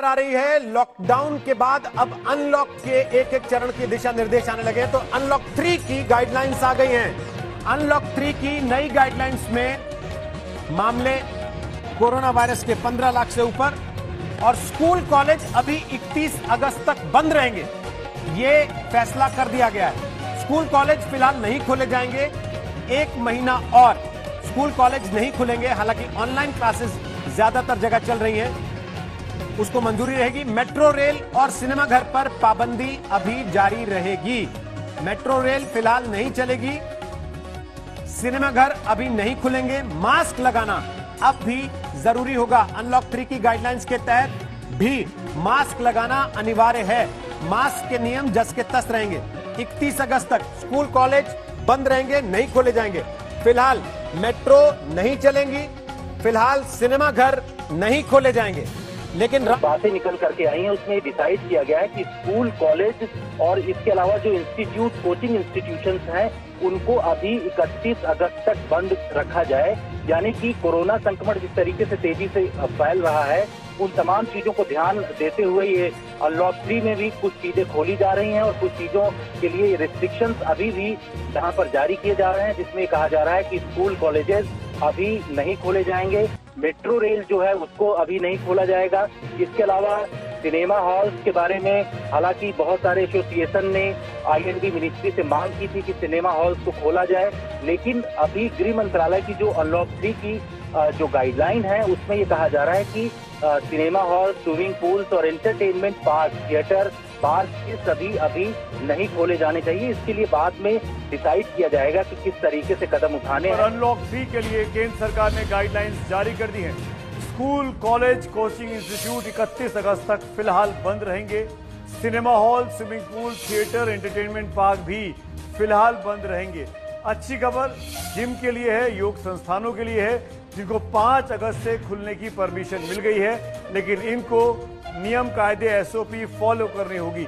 पर आ रही है। लॉकडाउन के बाद अब अनलॉक के एक एक चरण के दिशा निर्देश आने लगे तो अनलॉक थ्री की गाइडलाइंस आ गई हैं। अनलॉक थ्री की नई गाइडलाइंस में मामले कोरोना वायरस के 15 लाख से ऊपर और स्कूल कॉलेज अभी 31 अगस्त तक बंद रहेंगे। ये फैसला कर दिया गया है। स्कूल कॉलेज फ़िलहाल नहीं खोले जाएँगे। एक महीना और स्कूल कॉलेज नहीं खुलेंगे। हालाँकि ऑनलाइन क्लासेस ज़्यादातर जगह चल रही हैं। उसको मंजूरी रहेगी। मेट्रो रेल और सिनेमाघर पर पाबंदी अभी जारी रहेगी। मेट्रो रेल फ़िलहाल नहीं चलेगी। सिनेमाघर अभी नहीं खुलेंगे। मास्क लगाना अब भी ज़रूरी होगा। अनलॉक थ्री की गाइडलाइंस के तहत भी मास्क लगाना अनिवार्य है। मास्क के नियम जस के तस रहेंगे। 31 अगस्त तक स्कूल, कॉलेज बंद रहेंगे, नहीं खोले जाएँगे। फ़िलहाल मेट्रो नहीं चलेंगी। फ़िलहाल सिनेमाघर नहीं खोले जाएँगे। लेकिन. बातें निकल करके आई हैं, उसमें डिसाइड किया गया है कि स्कूल कॉलेज और इसके अलावा जो इंस्टीट्यूट कोचिंग इंस्टीट्यूशन हैं, उनको अभी 31 अगस्त तक बंद रखा जाए यानी कि कोरोना संक्रमण जिस तरीके से तेज़ी से फैल रहा है, उन तमाम चीज़ों को ध्यान देते हुए ये अनलॉक थ्री में भी कुछ चीज़ें खोली जा रही हैं और कुछ चीज़ों के लिए रिस्ट्रिक्शंस अभी भी यहाँ पर जारी किए जा रहे हैं, जिसमें कहा जा रहा है कि स्कूल कॉलेजेस अभी नहीं खोले जाएँगे मेट्रो रेल जो है उसको अभी नहीं खोला जाएगा। इसके अलावा सिनेमा हॉल्स के बारे में हालाँकि बहुत सारे एसोसिएशन ने आईएनडी मिनिस्ट्री से मांग की थी कि सिनेमा हॉल्स को खोला जाए, लेकिन अभी गृह मंत्रालय की जो अनलॉक थ्री की जो गाइडलाइन है, उसमें ये कहा जा रहा है कि सिनेमा हॉल स्विमिंग पूल्स और एंटरटेनमेंट पार्क थिएटर बार ये सभी अभी नहीं खोले जाने चाहिए। इसके लिए बाद में डिसाइड किया जाएगा कि किस तरीके से कदम उठाने और अनलॉक थ्री के लिए केंद्र सरकार ने गाइडलाइंस जारी कर दी हैं। स्कूल कॉलेज कोचिंग इंस्टीट्यूट 31 अगस्त तक फ़िलहाल बंद रहेंगे। Cinema hall swimming pool theatre entertainment park भी फ़िलहाल बंद रहेंगे। अच्छी खबर जिम के लिए है, योग संस्थानों के लिए है, जिनको 5 अगस्त से खुलने की परमिशन मिल गई है, लेकिन इनको नियम कायदे एसओपी फॉलो करनी होगी।